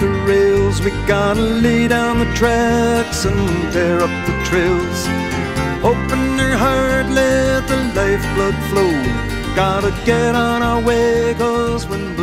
The rails we gotta lay down the tracks and tear up the trails. Open your heart, let the lifeblood flow. Gotta get on our way, cause when